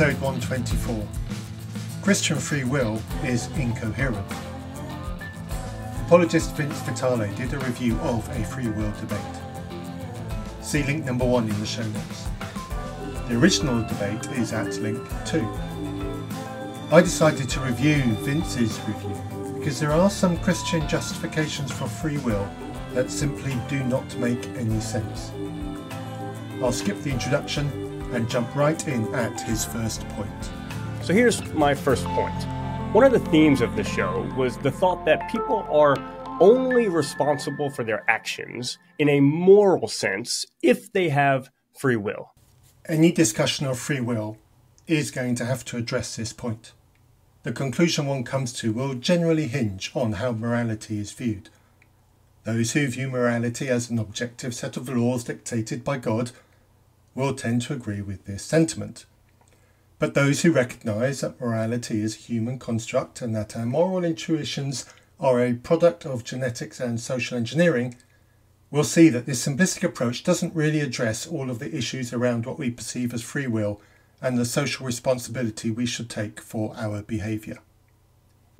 episode 124. Christian free will is incoherent. Apologist Vince Vitale did a review of a free will debate. See link number one in the show notes. The original debate is at link two. I decided to review Vince's review because there are some Christian justifications for free will that simply do not make any sense. I'll skip the introduction and jump right in at his first point. So here's my first point. One of the themes of the show was the thought that people are only responsible for their actions in a moral sense if they have free will. Any discussion of free will is going to have to address this point. The conclusion one comes to will generally hinge on how morality is viewed. Those who view morality as an objective set of laws dictated by God will tend to agree with this sentiment. But those who recognise that morality is a human construct and that our moral intuitions are a product of genetics and social engineering will see that this simplistic approach doesn't really address all of the issues around what we perceive as free will and the social responsibility we should take for our behaviour.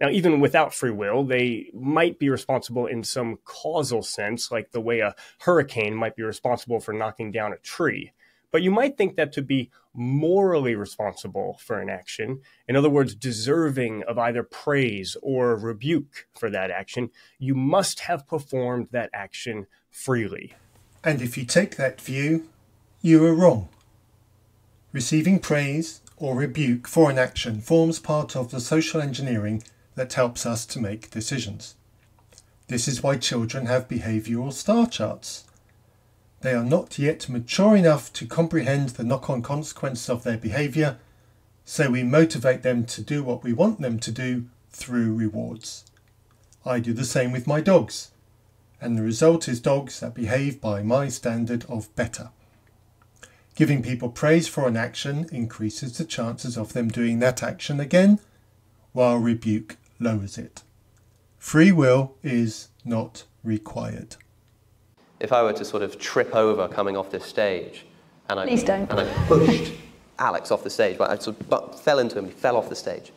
Now, even without free will, they might be responsible in some causal sense, like the way a hurricane might be responsible for knocking down a tree. But you might think that to be morally responsible for an action, in other words, deserving of either praise or rebuke for that action, you must have performed that action freely. And if you take that view, you are wrong. Receiving praise or rebuke for an action forms part of the social engineering that helps us to make decisions. This is why children have behavioural star charts. They are not yet mature enough to comprehend the knock on consequences of their behaviour, so we motivate them to do what we want them to do through rewards. I do the same with my dogs, and the result is dogs that behave by my standard of better. Giving people praise for an action increases the chances of them doing that action again, while rebuke lowers it. Free will is not required if I were to sort of trip over coming off this stage, and I, Please don't. and I pushed Alex off the stage, but I sort of fell into him, he fell off the stage,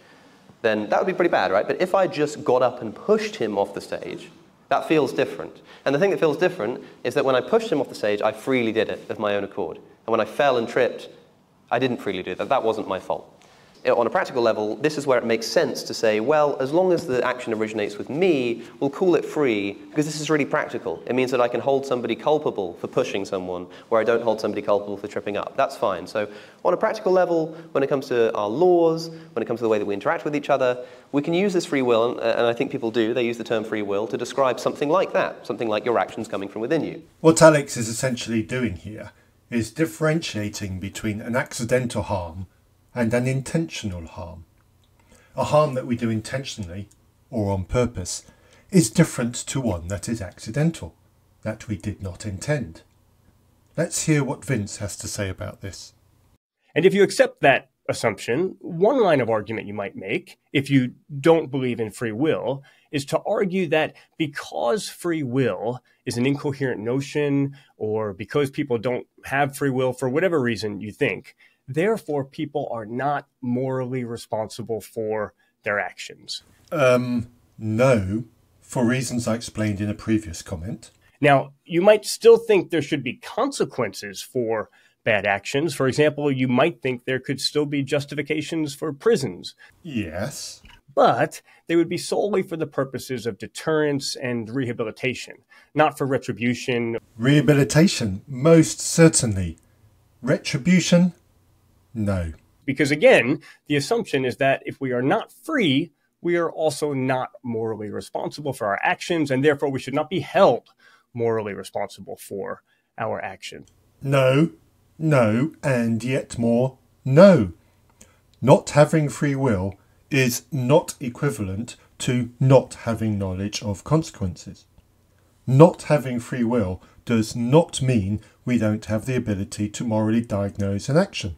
then that would be pretty bad, right? But if I just got up and pushed him off the stage, that feels different. And the thing that feels different is that when I pushed him off the stage, I freely did it of my own accord. And when I fell and tripped, I didn't freely do that. That wasn't my fault Uh, on a practical level, this is where it makes sense to say, well, as long as the action originates with me, we'll call it free because this is really practical. It means that I can hold somebody culpable for pushing someone where I don't hold somebody culpable for tripping up. That's fine. So, on a practical level, when it comes to our laws, when it comes to the way that we interact with each other, we can use this free will, and I think people do, they use the term free will to describe something like that, something like your actions coming from within you. What Alex is essentially doing here is differentiating between an accidental harm and an intentional harm. A harm that we do intentionally or on purpose is different to one that is accidental, that we did not intend. Let's hear what Vince has to say about this. And if you accept that assumption, one line of argument you might make, if you don't believe in free will, is to argue that because free will is an incoherent notion, or because people don't have free will for whatever reason you think, Therefore, people are not morally responsible for their actions. Um, no, for reasons I explained in a previous comment. Now, you might still think there should be consequences for bad actions. For example, you might think there could still be justifications for prisons. Yes. But they would be solely for the purposes of deterrence and rehabilitation, not for retribution. Rehabilitation, most certainly. Retribution, no. Because again, the assumption is that if we are not free, we are also not morally responsible for our actions, and therefore we should not be held morally responsible for our action. No, no, and yet more, no. Not having free will is not equivalent to not having knowledge of consequences. Not having free will does not mean we don't have the ability to morally diagnose an action.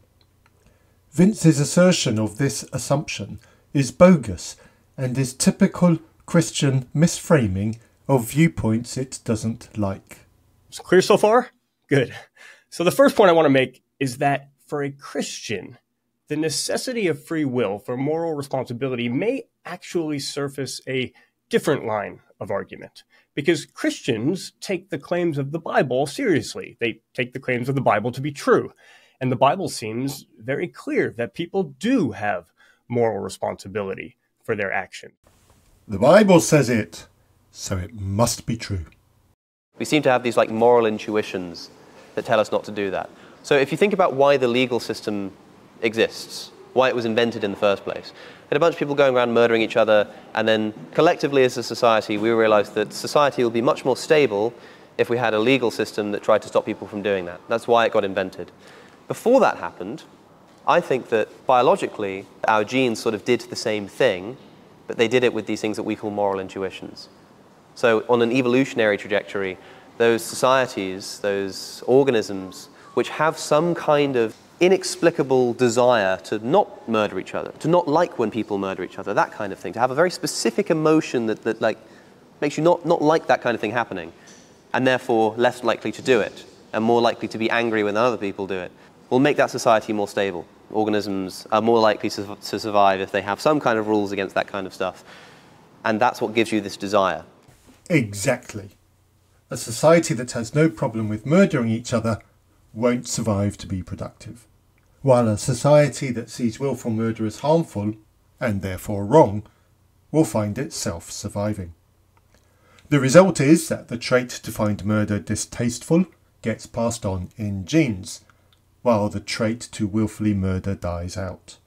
Vince's assertion of this assumption is bogus and is typical Christian misframing of viewpoints it doesn't like. It's clear so far? Good. So the first point I want to make is that for a Christian, the necessity of free will for moral responsibility may actually surface a different line of argument because Christians take the claims of the Bible seriously. They take the claims of the Bible to be true. And the Bible seems very clear that people do have moral responsibility for their actions. The Bible says it, so it must be true. We seem to have these like moral intuitions that tell us not to do that. So if you think about why the legal system exists, why it was invented in the first place, had a bunch of people going around murdering each other, and then collectively as a society, we realized that society will be much more stable if we had a legal system that tried to stop people from doing that. That's why it got invented. Before that happened, I think that biologically, our genes sort of did the same thing, but they did it with these things that we call moral intuitions. So, on an evolutionary trajectory, those societies, those organisms, which have some kind of inexplicable desire to not murder each other, to not like when people murder each other, that kind of thing, to have a very specific emotion that, that like, makes you not, not like that kind of thing happening, and therefore less likely to do it, and more likely to be angry when other people do it, will make that society more stable. Organisms are more likely to, to survive if they have some kind of rules against that kind of stuff. And that's what gives you this desire. Exactly. A society that has no problem with murdering each other won't survive to be productive, while a society that sees willful murder as harmful, and therefore wrong, will find itself surviving. The result is that the trait to find murder distasteful gets passed on in genes, while the trait to willfully murder dies out.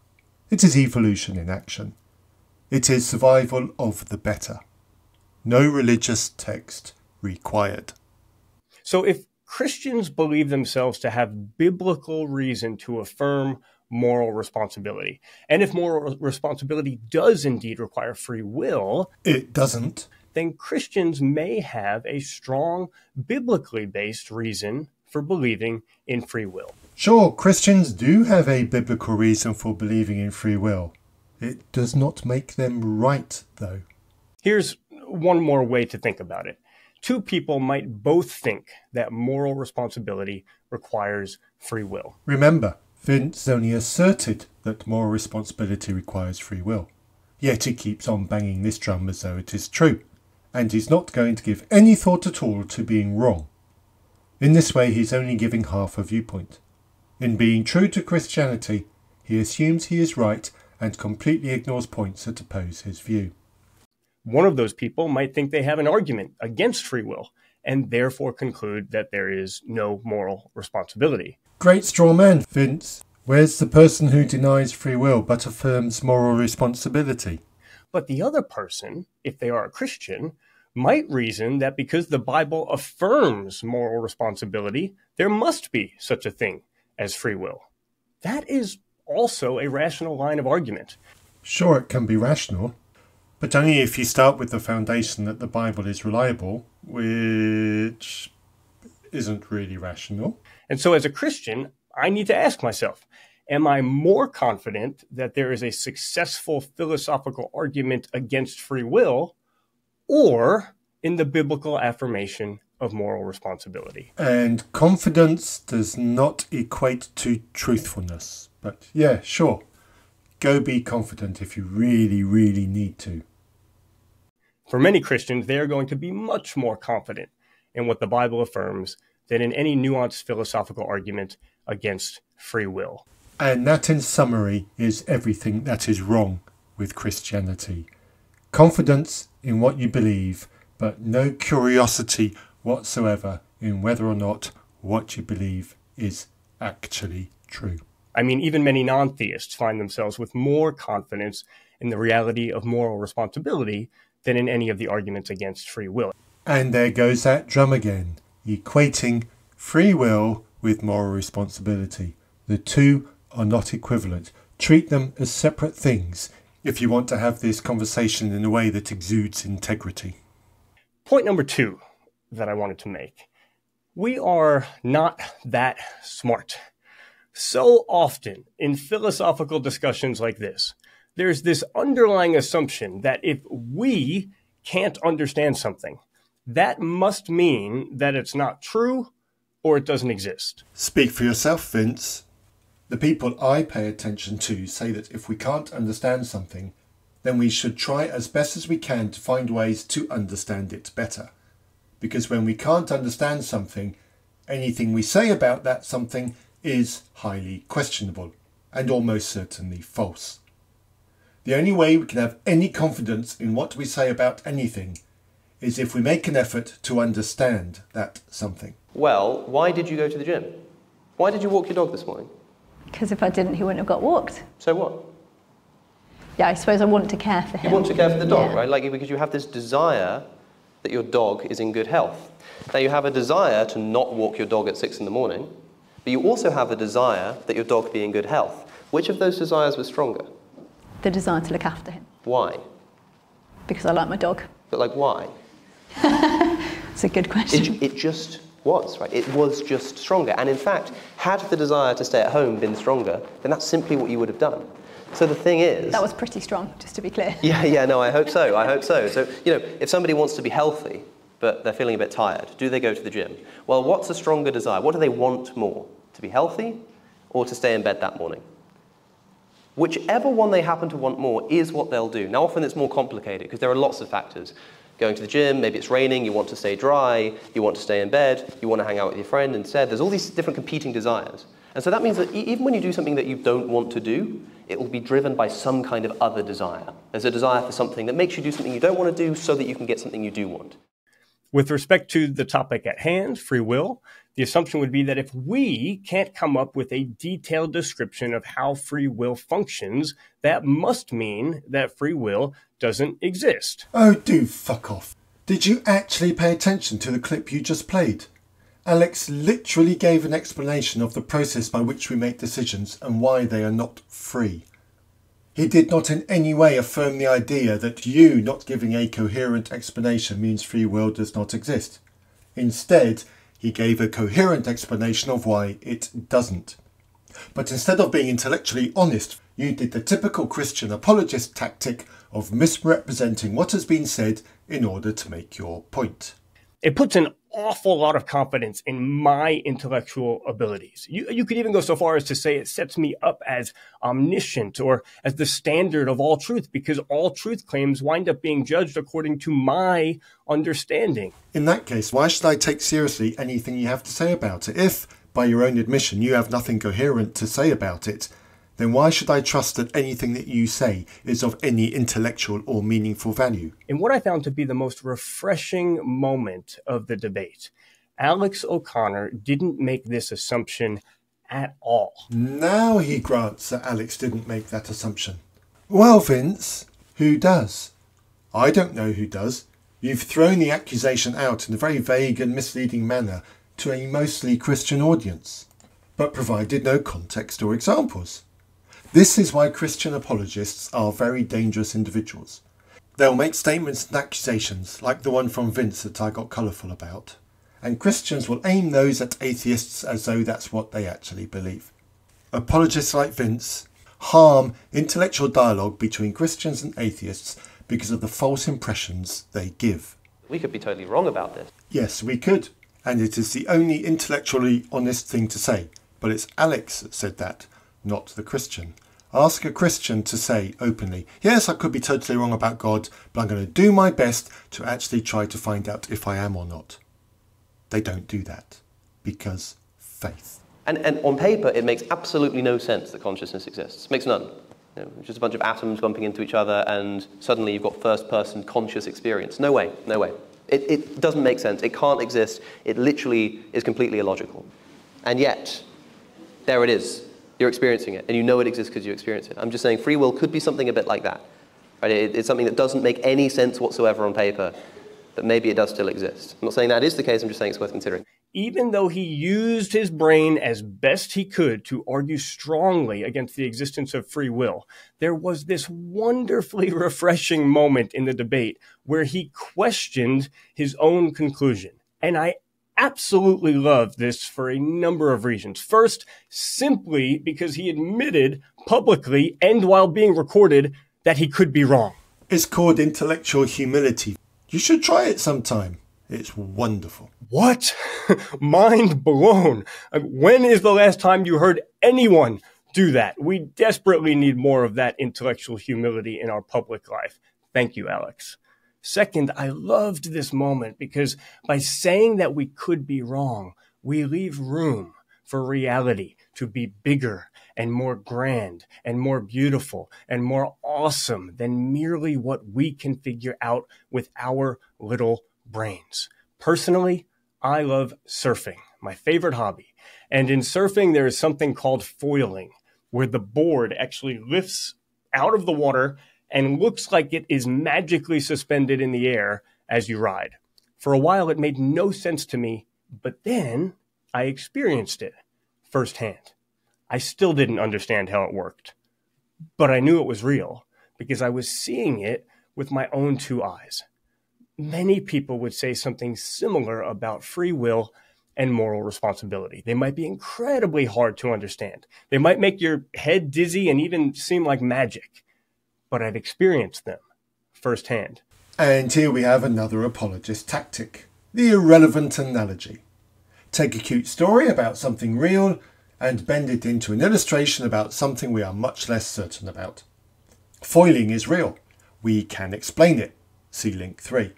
It is evolution in action. It is survival of the better. No religious text required. So if Christians believe themselves to have biblical reason to affirm moral responsibility. And if moral responsibility does indeed require free will, it doesn't. Then Christians may have a strong biblically based reason for believing in free will. Sure, Christians do have a biblical reason for believing in free will. It does not make them right, though. Here's one more way to think about it two people might both think that moral responsibility requires free will. Remember, Vince only asserted that moral responsibility requires free will. Yet he keeps on banging this drum as though it is true, and he's not going to give any thought at all to being wrong. In this way, he's only giving half a viewpoint. In being true to Christianity, he assumes he is right and completely ignores points that oppose his view. One of those people might think they have an argument against free will and therefore conclude that there is no moral responsibility. Great straw man, Vince. Where's the person who denies free will but affirms moral responsibility? But the other person, if they are a Christian, might reason that because the Bible affirms moral responsibility, there must be such a thing as free will. That is also a rational line of argument. Sure, it can be rational, but only if you start with the foundation that the Bible is reliable, which isn't really rational. And so, as a Christian, I need to ask myself Am I more confident that there is a successful philosophical argument against free will, or in the biblical affirmation of moral responsibility? And confidence does not equate to truthfulness. But yeah, sure. Go be confident if you really, really need to. For many Christians, they are going to be much more confident in what the Bible affirms than in any nuanced philosophical argument against free will. And that, in summary, is everything that is wrong with Christianity. Confidence in what you believe, but no curiosity whatsoever in whether or not what you believe is actually true. I mean, even many non theists find themselves with more confidence in the reality of moral responsibility than in any of the arguments against free will. And there goes that drum again, equating free will with moral responsibility. The two are not equivalent. Treat them as separate things if you want to have this conversation in a way that exudes integrity. Point number two that I wanted to make we are not that smart. So often in philosophical discussions like this, there's this underlying assumption that if we can't understand something, that must mean that it's not true or it doesn't exist. Speak for yourself, Vince. The people I pay attention to say that if we can't understand something, then we should try as best as we can to find ways to understand it better. Because when we can't understand something, anything we say about that something is highly questionable and almost certainly false. The only way we can have any confidence in what we say about anything is if we make an effort to understand that something. Well, why did you go to the gym? Why did you walk your dog this morning? Because if I didn't, he wouldn't have got walked. So what? Yeah, I suppose I want to care for him. You want to care for the dog, Yeah. right? Like because you have this desire that your dog is in good health. Now you have a desire to not walk your dog at six in the morning, but you also have a desire that your dog be in good health. Which of those desires was stronger? The desire to look after him. Why? Because I like my dog. But like why? It's a good question. It, it just was, right? It was just stronger. And in fact, had the desire to stay at home been stronger, then that's simply what you would have done. So the thing is. that was pretty strong, just to be clear. Yeah, yeah, no, I hope so. I hope so. So, you know, if somebody wants to be healthy, but they're feeling a bit tired, do they go to the gym? Well, what's a stronger desire? What do they want more? To be healthy or to stay in bed that morning? Whichever one they happen to want more is what they'll do. Now, often it's more complicated because there are lots of factors. Going to the gym, maybe it's raining, you want to stay dry, you want to stay in bed, you want to hang out with your friend instead. There's all these different competing desires. And so that means that even when you do something that you don't want to do, it will be driven by some kind of other desire. There's a desire for something that makes you do something you don't want to do so that you can get something you do want. With respect to the topic at hand, free will, the assumption would be that if we can't come up with a detailed description of how free will functions, that must mean that free will doesn't exist. Oh, do fuck off. Did you actually pay attention to the clip you just played? Alex literally gave an explanation of the process by which we make decisions and why they are not free. He did not in any way affirm the idea that you not giving a coherent explanation means free will does not exist. Instead, he gave a coherent explanation of why it doesn't. But instead of being intellectually honest, you did the typical Christian apologist tactic of misrepresenting what has been said in order to make your point. It puts an awful lot of confidence in my intellectual abilities. You, you could even go so far as to say it sets me up as omniscient or as the standard of all truth because all truth claims wind up being judged according to my understanding. In that case, why should I take seriously anything you have to say about it? If, by your own admission, you have nothing coherent to say about it, then why should I trust that anything that you say is of any intellectual or meaningful value? In what I found to be the most refreshing moment of the debate, Alex O'Connor didn't make this assumption at all. Now he grants that Alex didn't make that assumption. Well, Vince, who does? I don't know who does. You've thrown the accusation out in a very vague and misleading manner to a mostly Christian audience, but provided no context or examples. This is why Christian apologists are very dangerous individuals. They'll make statements and accusations like the one from Vince that I got colourful about, and Christians will aim those at atheists as though that's what they actually believe. Apologists like Vince harm intellectual dialogue between Christians and atheists because of the false impressions they give. We could be totally wrong about this. Yes, we could, and it is the only intellectually honest thing to say, but it's Alex that said that, not the Christian. Ask a Christian to say openly, Yes, I could be totally wrong about God, but I'm going to do my best to actually try to find out if I am or not. They don't do that because faith. And, and on paper, it makes absolutely no sense that consciousness exists. makes none. You know, it's just a bunch of atoms bumping into each other, and suddenly you've got first person conscious experience. No way, no way. It, it doesn't make sense. It can't exist. It literally is completely illogical. And yet, there it is. You're experiencing it, and you know it exists because you experience it. I'm just saying free will could be something a bit like that. Right? It, it's something that doesn't make any sense whatsoever on paper, but maybe it does still exist. I'm not saying that is the case, I'm just saying it's worth considering. Even though he used his brain as best he could to argue strongly against the existence of free will, there was this wonderfully refreshing moment in the debate where he questioned his own conclusion. And I absolutely loved this for a number of reasons. First, simply because he admitted publicly and while being recorded that he could be wrong. It's called intellectual humility. You should try it sometime. It's wonderful. What? Mind blown. Uh, When is the last time you heard anyone do that. We desperately need more of that intellectual humility in our public life. Thank you, Alex. Second, I loved this moment because by saying that we could be wrong, we leave room for reality to be bigger and more grand and more beautiful and more awesome than merely what we can figure out with our little brains. Personally, I love surfing, my favorite hobby. And in surfing, there is something called foiling, where the board actually lifts out of the water and looks like it is magically suspended in the air as you ride. For a while, it made no sense to me, but then I experienced it firsthand. I still didn't understand how it worked, but I knew it was real because I was seeing it with my own two eyes. Many people would say something similar about free will and moral responsibility. They might be incredibly hard to understand. They might make your head dizzy and even seem like magic, but I've experienced them firsthand. And here we have another apologist tactic the irrelevant analogy. Take a cute story about something real and bend it into an illustration about something we are much less certain about. Foiling is real. We can explain it. See link 3.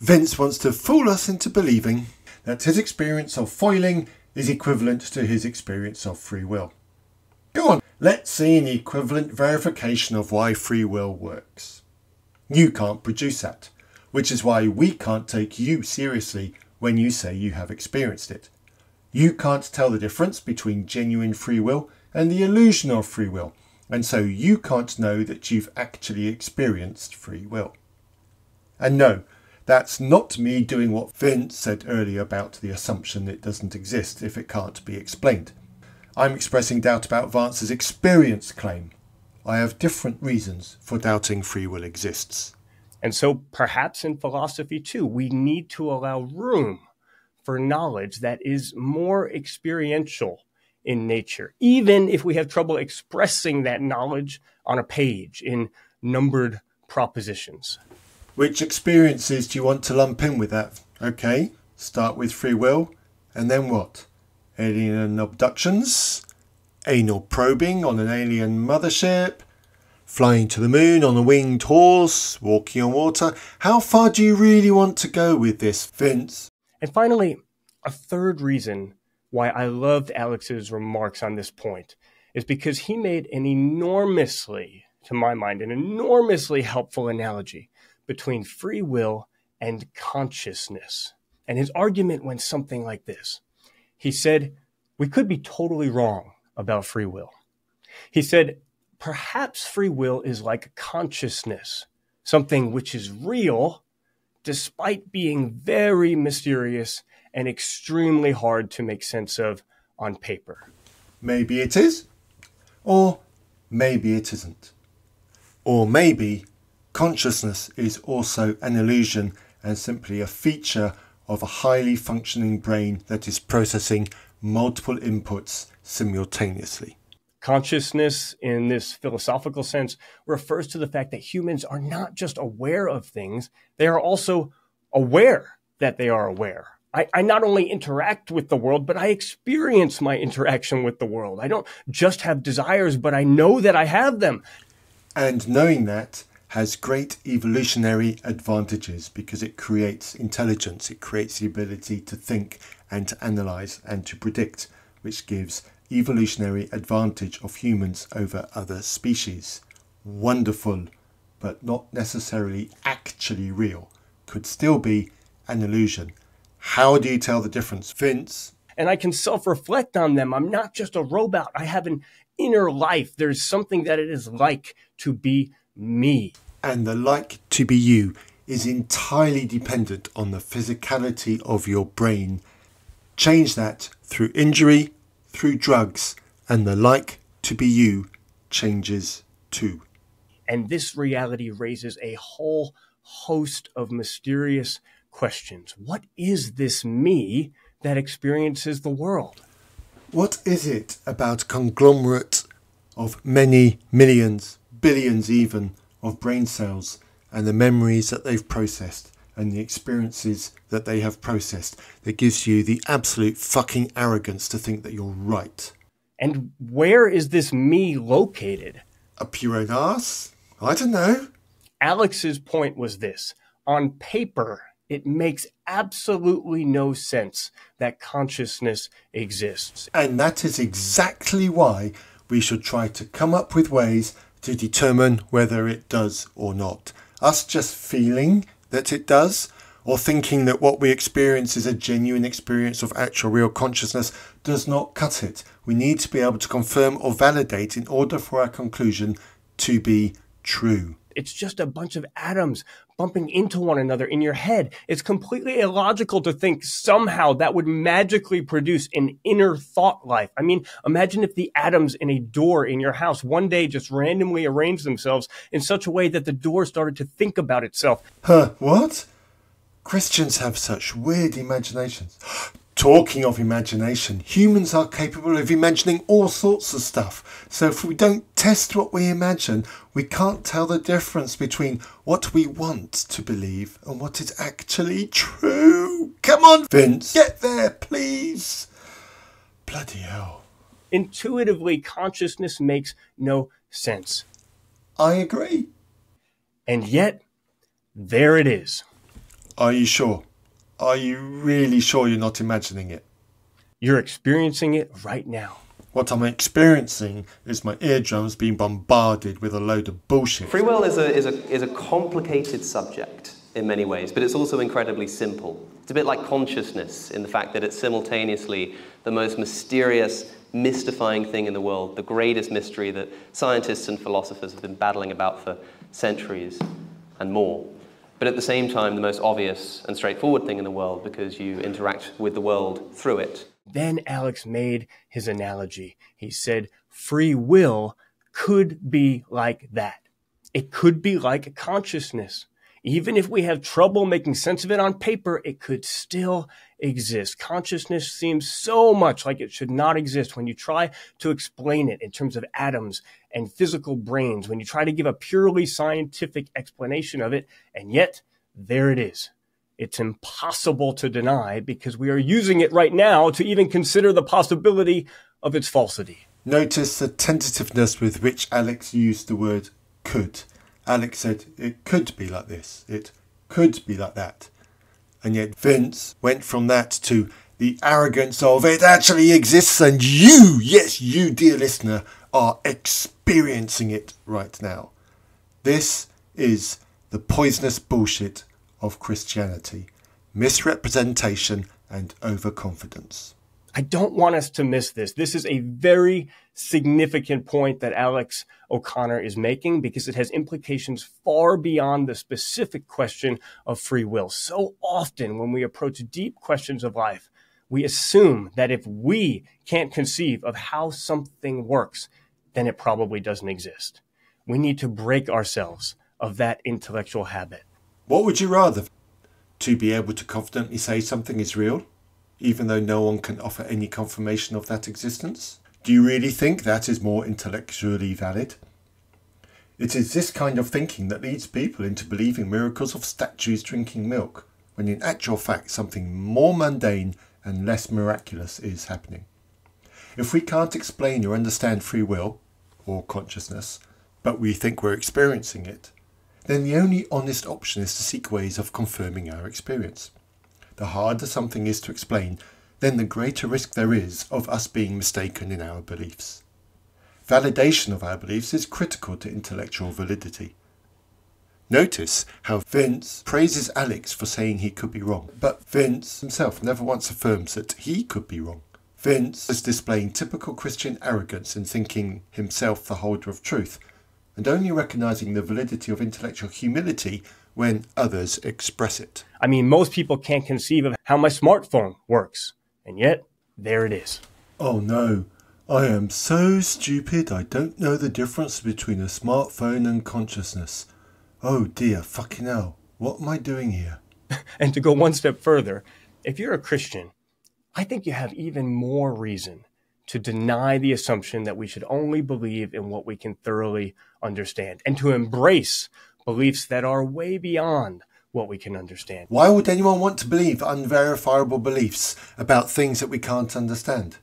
Vince wants to fool us into believing that his experience of foiling is equivalent to his experience of free will. Go on, let's see an equivalent verification of why free will works. You can't produce that, which is why we can't take you seriously when you say you have experienced it. You can't tell the difference between genuine free will and the illusion of free will, and so you can't know that you've actually experienced free will. And no, that's not me doing what Vince said earlier about the assumption it doesn't exist if it can't be explained. I'm expressing doubt about Vince's experience claim. I have different reasons for doubting free will exists. And so perhaps in philosophy too, we need to allow room for knowledge that is more experiential in nature, even if we have trouble expressing that knowledge on a page in numbered propositions. Which experiences do you want to lump in with that? Okay, start with free will, and then what? Alien abductions? Anal probing on an alien mothership? Flying to the moon on a winged horse? Walking on water? How far do you really want to go with this, Vince? And finally, a third reason why I loved Alex's remarks on this point is because he made an enormously, to my mind, an enormously helpful analogy between free will and consciousness. And his argument went something like this. He said, We could be totally wrong about free will. He said, Perhaps free will is like consciousness, something which is real despite being very mysterious and extremely hard to make sense of on paper. Maybe it is, or maybe it isn't. Or maybe consciousness is also an illusion and simply a feature of a highly functioning brain that is processing multiple inputs simultaneously. Consciousness, in this philosophical sense, refers to the fact that humans are not just aware of things, they are also aware that they are aware. I, I, not only interact with the world, but I experience my interaction with the world. I don't just have desires, but I know that I have them. And knowing that has great evolutionary advantages because it creates intelligence, it creates the ability to think and to analyze and to predict, which gives evolutionary advantage of humans over other species. Wonderful, but not necessarily actually real. Could still be an illusion. How do you tell the difference, Vince? And I can self reflect on them. I'm not just a robot, I have an inner life. There's something that it is like to be me. And the like to be you is entirely dependent on the physicality of your brain. Change that through injury, through drugs, and the like to be you changes too. And this reality raises a whole host of mysterious questions. What is this me that experiences the world? What is it about conglomerate of many millions, billions even, of brain cells and the memories that they've processed and the experiences that they have processed that gives you the absolute fucking arrogance to think that you're right. And where is this me located? Up your own arse? I don't know. Alex's point was this on paper, it makes absolutely no sense that consciousness exists. And that is exactly why we should try to come up with ways to determine whether it does or not. Us just feeling that it does, or thinking that what we experience is a genuine experience of actual real consciousness, does not cut it. We need to be able to confirm or validate in order for our conclusion to be true. It's just a bunch of atoms bumping into one another in your head. It's completely illogical to think somehow that would magically produce an inner thought life. I mean, imagine if the atoms in a door in your house one day just randomly arranged themselves in such a way that the door started to think about itself. Huh, what? Christians have such weird imaginations. Talking of imagination, humans are capable of imagining all sorts of stuff. So if we don't test what we imagine, we can't tell the difference between what we want to believe and what is actually true. Come on, Vince, get there, please. Bloody hell. Intuitively, consciousness makes no sense. I agree. And yet, there it is. Are you sure? Are you really sure you're not imagining it? You're experiencing it right now. What I'm experiencing is my eardrums being bombarded with a load of bullshit. Free will is a, is, a, is a complicated subject in many ways, but it's also incredibly simple. It's a bit like consciousness in the fact that it's simultaneously the most mysterious, mystifying thing in the world, the greatest mystery that scientists and philosophers have been battling about for centuries and more but at the same time, the most obvious and straightforward thing in the world because you interact with the world through it. Then Alex made his analogy. He said, free will could be like that. It could be like consciousness. Even if we have trouble making sense of it on paper, it could still exist. Consciousness seems so much like it should not exist when you try to explain it in terms of atoms and physical brains, when you try to give a purely scientific explanation of it, and yet there it is. It's impossible to deny because we are using it right now to even consider the possibility of its falsity. Notice the tentativeness with which Alex used the word could. Alex said it could be like this, it could be like that. And yet Vince went from that to the arrogance of it actually exists and you, yes, you, dear listener, are experiencing it right now. This is the poisonous bullshit of Christianity misrepresentation and overconfidence. I don't want us to miss this. This is a very significant point that Alex O'Connor is making because it has implications far beyond the specific question of free will. So often when we approach deep questions of life, we assume that if we can't conceive of how something works, then it probably doesn't exist. We need to break ourselves of that intellectual habit. What would you rather? To be able to confidently say something is real? Even though no one can offer any confirmation of that existence? Do you really think that is more intellectually valid? It is this kind of thinking that leads people into believing miracles of statues drinking milk, when in actual fact something more mundane and less miraculous is happening. If we can't explain or understand free will, or consciousness, but we think we're experiencing it, then the only honest option is to seek ways of confirming our experience the harder something is to explain, then the greater risk there is of us being mistaken in our beliefs. Validation of our beliefs is critical to intellectual validity. Notice how Vince praises Alex for saying he could be wrong, but Vince himself never once affirms that he could be wrong. Vince is displaying typical Christian arrogance in thinking himself the holder of truth, and only recognizing the validity of intellectual humility when others express it. I mean, most people can't conceive of how my smartphone works, and yet there it is. Oh no, I am so stupid I don't know the difference between a smartphone and consciousness. Oh dear, fucking hell, what am I doing here? and to go one step further, if you're a Christian, I think you have even more reason to deny the assumption that we should only believe in what we can thoroughly understand and to embrace beliefs that are way beyond what we can understand. Why would anyone want to believe unverifiable beliefs about things that we can't understand?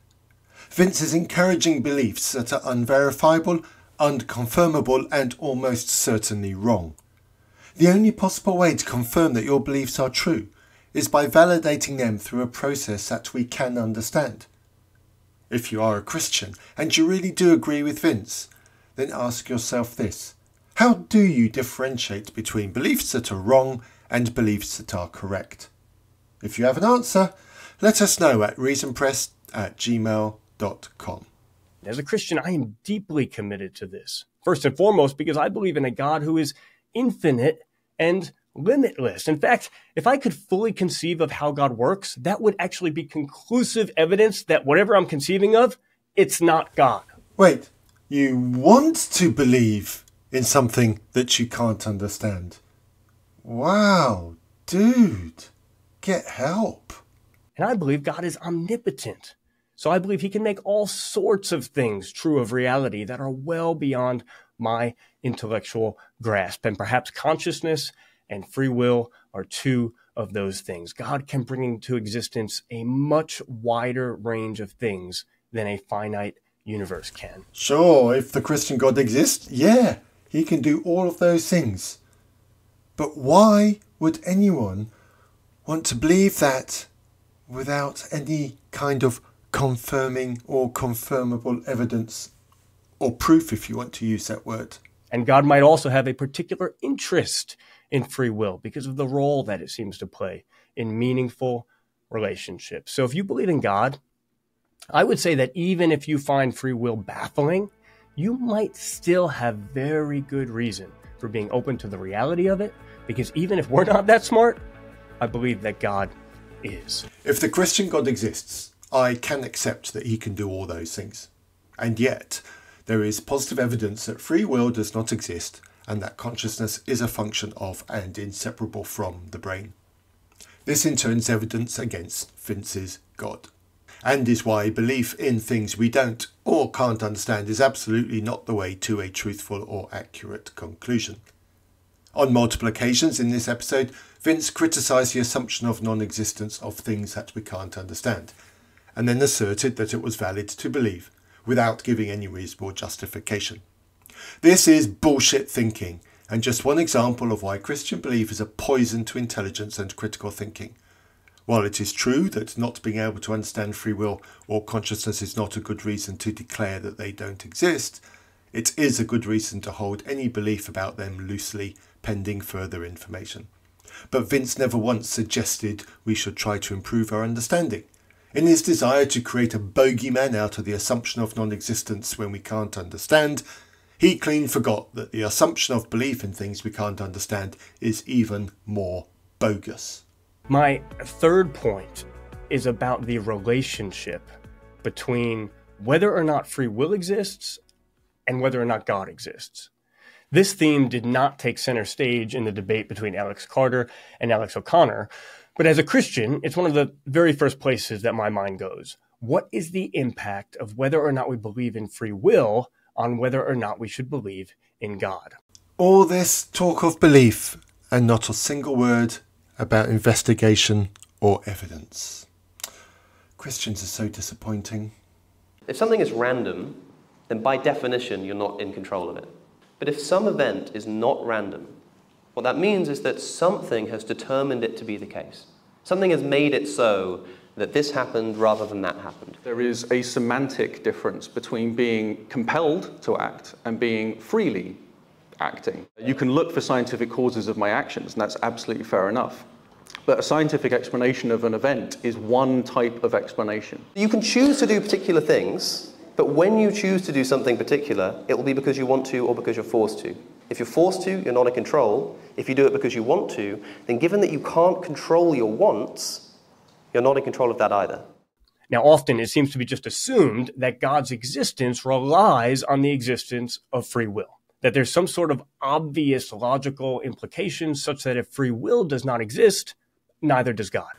Vince is encouraging beliefs that are unverifiable, unconfirmable, and almost certainly wrong. The only possible way to confirm that your beliefs are true is by validating them through a process that we can understand. If you are a Christian and you really do agree with Vince, then ask yourself this How do you differentiate between beliefs that are wrong and beliefs that are correct? If you have an answer, let us know at reasonpress at gmail.com. As a Christian, I am deeply committed to this. First and foremost, because I believe in a God who is infinite and limitless. In fact, if I could fully conceive of how God works, that would actually be conclusive evidence that whatever I'm conceiving of, it's not God. Wait, you want to believe in something that you can't understand? Wow, dude, get help. And I believe God is omnipotent. So I believe he can make all sorts of things true of reality that are well beyond my intellectual grasp. And perhaps consciousness and free will are two of those things. God can bring into existence a much wider range of things than a finite universe can. Sure, if the Christian God exists, yeah, he can do all of those things. But why would anyone want to believe that without any kind of confirming or confirmable evidence or proof, if you want to use that word? And God might also have a particular interest in free will because of the role that it seems to play in meaningful relationships. So if you believe in God, I would say that even if you find free will baffling, you might still have very good reason for being open to the reality of it because even if we're not that smart, I believe that God is. If the Christian God exists, I can accept that he can do all those things. And yet, there is positive evidence that free will does not exist and that consciousness is a function of and inseparable from the brain. This in turn is evidence against Vince's God, and is why belief in things we don't or can't understand is absolutely not the way to a truthful or accurate conclusion. On multiple occasions in this episode, Vince criticised the assumption of non existence of things that we can't understand, and then asserted that it was valid to believe, without giving any reasonable justification. This is bullshit thinking, and just one example of why Christian belief is a poison to intelligence and critical thinking. While it is true that not being able to understand free will or consciousness is not a good reason to declare that they don't exist, it is a good reason to hold any belief about them loosely pending further information. But Vince never once suggested we should try to improve our understanding. In his desire to create a bogeyman out of the assumption of non existence when we can't understand, he clean forgot that the assumption of belief in things we can't understand is even more bogus. My third point is about the relationship between whether or not free will exists and whether or not God exists. This theme did not take center stage in the debate between Alex Carter and Alex O'Connor, but as a Christian, it's one of the very first places that my mind goes. What is the impact of whether or not we believe in free will on whether or not we should believe in God. All this talk of belief and not a single word about investigation or evidence. Christians are so disappointing. If something is random, then by definition you're not in control of it. But if some event is not random, what that means is that something has determined it to be the case. Something has made it so that this happened rather than that happened. There is a semantic difference between being compelled to act and being freely acting. You can look for scientific causes of my actions, and that's absolutely fair enough. But a scientific explanation of an event is one type of explanation. You can choose to do particular things, but when you choose to do something particular, it will be because you want to or because you're forced to. If you're forced to, you're not in control. If you do it because you want to, then given that you can't control your wants, you're not in control of that either. Now, often it seems to be just assumed that God's existence relies on the existence of free will, that there's some sort of obvious logical implication such that if free will does not exist, neither does God.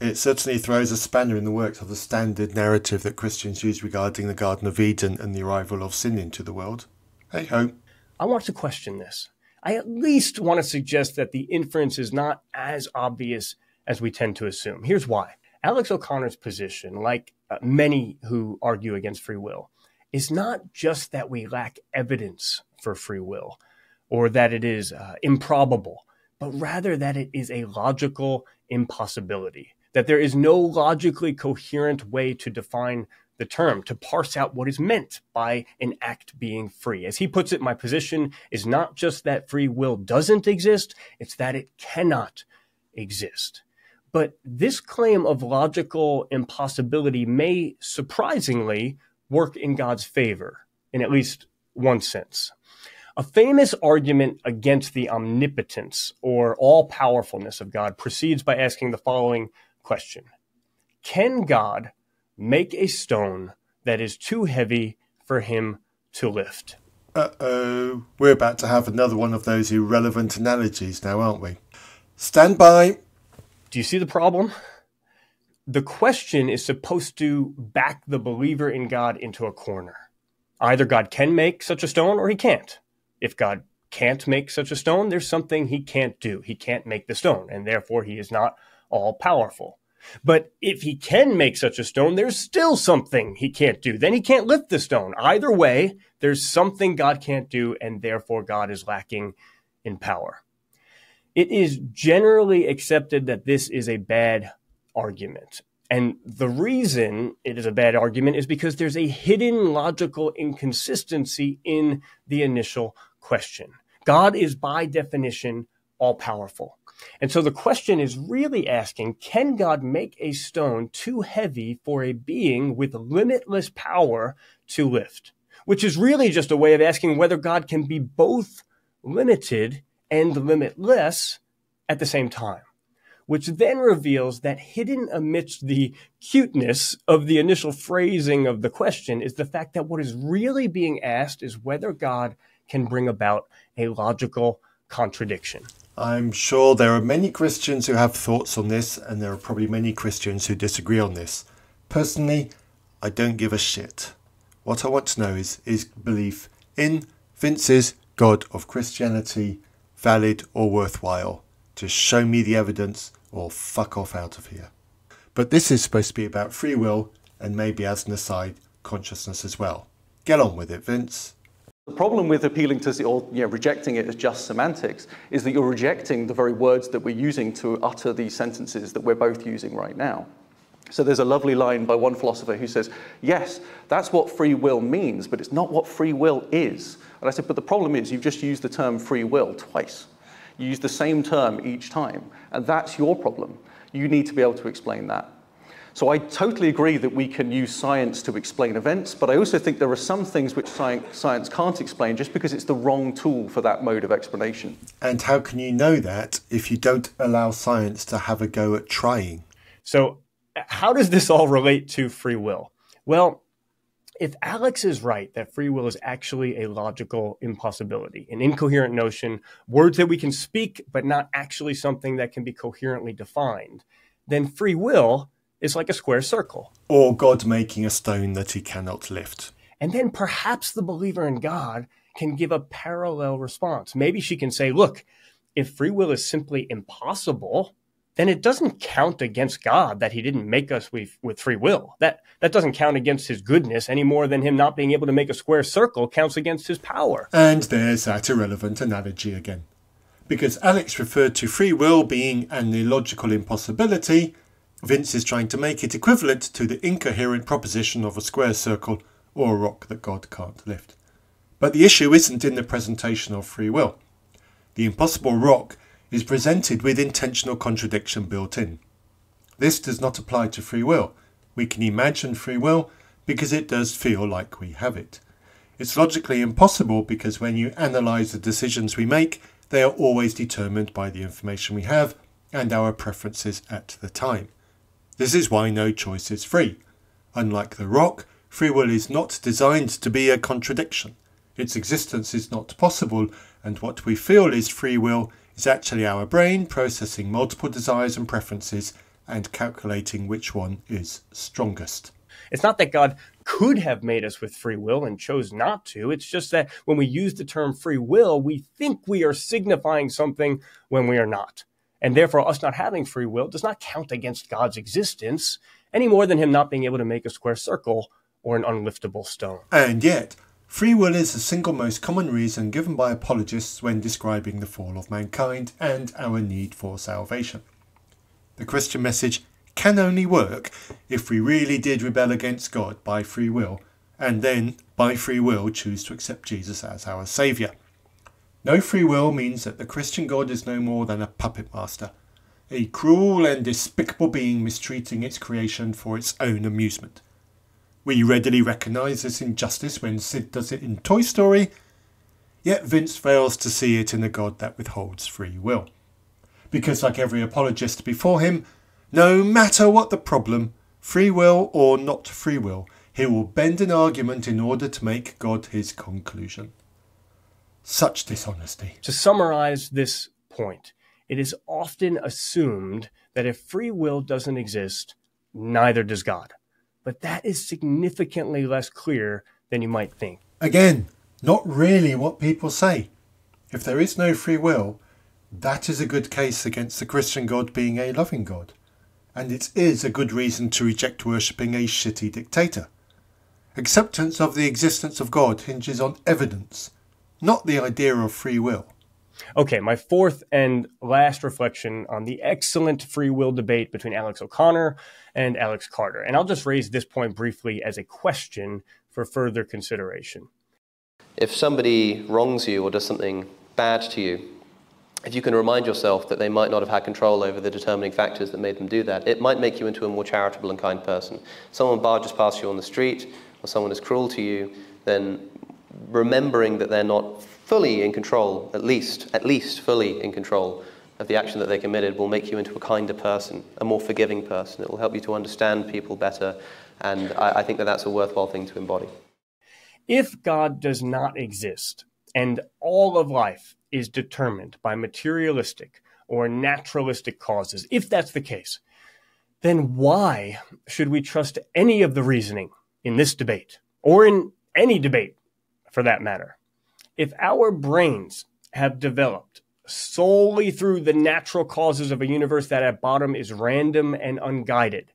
It certainly throws a spanner in the works of the standard narrative that Christians use regarding the Garden of Eden and the arrival of sin into the world. Hey ho. I want to question this. I at least want to suggest that the inference is not as obvious as we tend to assume. Here's why. Alex O'Connor's position, like uh, many who argue against free will is not just that we lack evidence for free will or that it is uh, improbable, but rather that it is a logical impossibility, that there is no logically coherent way to define the term, to parse out what is meant by an act being free. As he puts it, my position is not just that free will doesn't exist, it's that it cannot exist. But this claim of logical impossibility may surprisingly work in God's favor, in at least one sense. A famous argument against the omnipotence or all powerfulness of God proceeds by asking the following question Can God make a stone that is too heavy for him to lift? Uh oh, we're about to have another one of those irrelevant analogies now, aren't we? Stand by. Do you see the problem? The question is supposed to back the believer in God into a corner. Either God can make such a stone or he can't. If God can't make such a stone, there's something he can't do. He can't make the stone, and therefore he is not all powerful. But if he can make such a stone, there's still something he can't do. Then he can't lift the stone. Either way, there's something God can't do, and therefore God is lacking in power. It is generally accepted that this is a bad argument. And the reason it is a bad argument is because there's a hidden logical inconsistency in the initial question. God is by definition all powerful. And so the question is really asking can God make a stone too heavy for a being with limitless power to lift? Which is really just a way of asking whether God can be both limited and limitless at the same time which then reveals that hidden amidst the cuteness of the initial phrasing of the question is the fact that what is really being asked is whether God can bring about a logical contradiction. I'm sure there are many Christians who have thoughts on this, and there are probably many Christians who disagree on this. Personally, I don't give a shit. What I want to know is is belief in Vince's God of Christianity valid or worthwhile? Just show me the evidence or fuck off out of here. But this is supposed to be about free will and maybe as an aside, consciousness as well. Get on with it, Vince. The problem with appealing to or you know, rejecting it as just semantics is that you're rejecting the very words that we're using to utter these sentences that we're both using right now. So there's a lovely line by one philosopher who says, Yes, that's what free will means, but it's not what free will is. And I said, But the problem is you've just used the term free will twice. You use the same term each time, and that's your problem. You need to be able to explain that. So I totally agree that we can use science to explain events, but I also think there are some things which science can't explain just because it's the wrong tool for that mode of explanation. And how can you know that if you don't allow science to have a go at trying? So, how does this all relate to free will? Well, if Alex is right that free will is actually a logical impossibility, an incoherent notion, words that we can speak, but not actually something that can be coherently defined, then free will is like a square circle. Or God making a stone that he cannot lift. And then perhaps the believer in God can give a parallel response. Maybe she can say, look, if free will is simply impossible, then it doesn't count against God that he didn't make us with, with free will. That, that doesn't count against his goodness any more than him not being able to make a square circle counts against his power. And there's that irrelevant analogy again. Because Alex referred to free will being an illogical impossibility, Vince is trying to make it equivalent to the incoherent proposition of a square circle or a rock that God can't lift. But the issue isn't in the presentation of free will. The impossible rock is presented with intentional contradiction built in. This does not apply to free will. We can imagine free will because it does feel like we have it. It's logically impossible because when you analyze the decisions we make, they are always determined by the information we have and our preferences at the time. This is why no choice is free. Unlike the rock, free will is not designed to be a contradiction. Its existence is not possible, and what we feel is free will is actually our brain processing multiple desires and preferences and calculating which one is strongest. It's not that God could have made us with free will and chose not to. It's just that when we use the term free will, we think we are signifying something when we are not. And therefore, us not having free will does not count against God's existence any more than him not being able to make a square circle or an unliftable stone. And yet, free will is the single most common reason given by apologists when describing the fall of mankind and our need for salvation. The Christian message can only work if we really did rebel against God by free will, and then, by free will, choose to accept Jesus as our Saviour. No free will means that the Christian God is no more than a puppet master, a cruel and despicable being mistreating its creation for its own amusement. We readily recognise this injustice when Sid does it in Toy Story, yet Vince fails to see it in a God that withholds free will. Because, like every apologist before him, no matter what the problem, free will or not free will, he will bend an argument in order to make God his conclusion. Such dishonesty. To summarize this point, it is often assumed that if free will doesn't exist, neither does God. But that is significantly less clear than you might think. Again, not really what people say. If there is no free will, that is a good case against the Christian God being a loving God. And it is a good reason to reject worshipping a shitty dictator. Acceptance of the existence of God hinges on evidence, not the idea of free will. Okay, my fourth and last reflection on the excellent free will debate between Alex O'Connor and Alex Carter. And I'll just raise this point briefly as a question for further consideration. If somebody wrongs you or does something bad to you, if you can remind yourself that they might not have had control over the determining factors that made them do that, it might make you into a more charitable and kind person. Someone barges past you on the street, or someone is cruel to you, then remembering that they're not fully in control, at least, at least fully in control of the action that they committed, will make you into a kinder person, a more forgiving person. It will help you to understand people better, and I, I think that that's a worthwhile thing to embody. If God does not exist, and all of life is determined by materialistic or naturalistic causes, if that's the case, then why should we trust any of the reasoning in this debate, or in any debate for that matter? If our brains have developed solely through the natural causes of a universe that at bottom is random and unguided,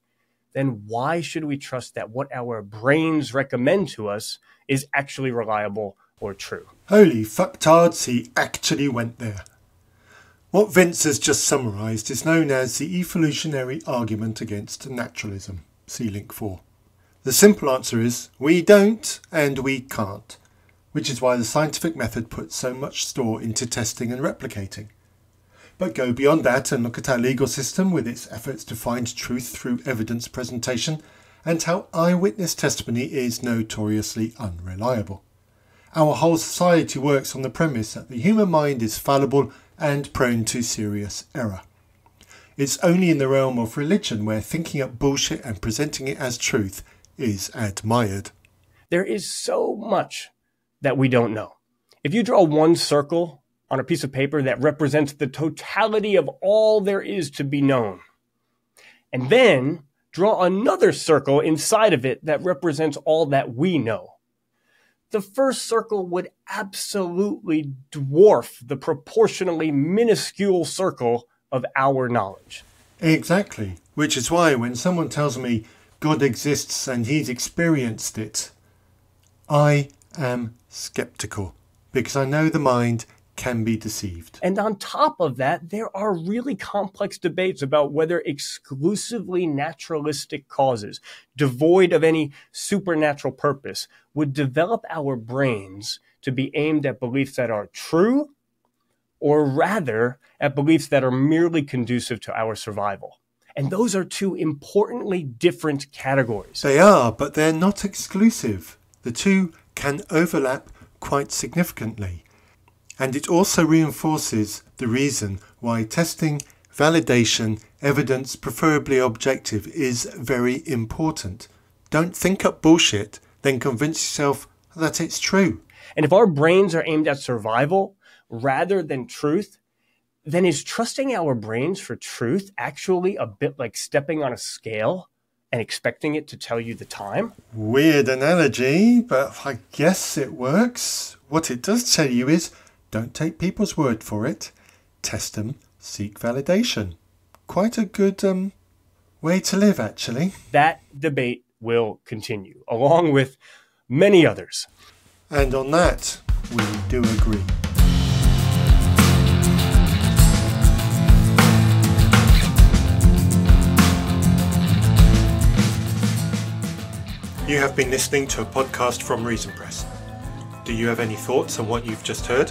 then why should we trust that what our brains recommend to us is actually reliable or true? Holy fucktards, he actually went there. What Vince has just summarised is known as the evolutionary argument against naturalism. See link 4. The simple answer is we don't and we can't, which is why the scientific method puts so much store into testing and replicating. But go beyond that and look at our legal system with its efforts to find truth through evidence presentation and how eyewitness testimony is notoriously unreliable. Our whole society works on the premise that the human mind is fallible and prone to serious error. It's only in the realm of religion where thinking up bullshit and presenting it as truth is admired. There is so much that we don't know. If you draw one circle on a piece of paper that represents the totality of all there is to be known, and then draw another circle inside of it that represents all that we know, the first circle would absolutely dwarf the proportionally minuscule circle of our knowledge. Exactly. Which is why when someone tells me God exists and he's experienced it, I am skeptical because I know the mind can be deceived. And on top of that, there are really complex debates about whether exclusively naturalistic causes, devoid of any supernatural purpose, would develop our brains to be aimed at beliefs that are true, or rather at beliefs that are merely conducive to our survival. And those are two importantly different categories. They are, but they're not exclusive. The two can overlap quite significantly. And it also reinforces the reason why testing, validation, evidence, preferably objective, is very important. Don't think up bullshit, then convince yourself that it's true. And if our brains are aimed at survival rather than truth, then is trusting our brains for truth actually a bit like stepping on a scale and expecting it to tell you the time? Weird analogy, but I guess it works. What it does tell you is don't take people's word for it. Test them, seek validation. Quite a good um, Way to live, actually. That debate will continue, along with many others. And on that, we do agree. You have been listening to a podcast from Reason Press. Do you have any thoughts on what you've just heard?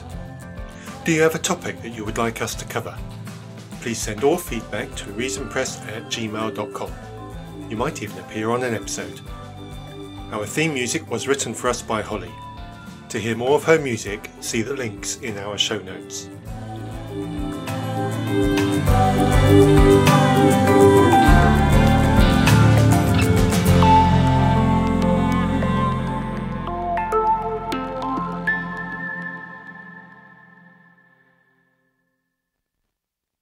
Do you have a topic that you would like us to cover? Please send all feedback to reasonpress at gmail.com. You might even appear on an episode. Our theme music was written for us by Holly. To hear more of her music, see the links in our show notes.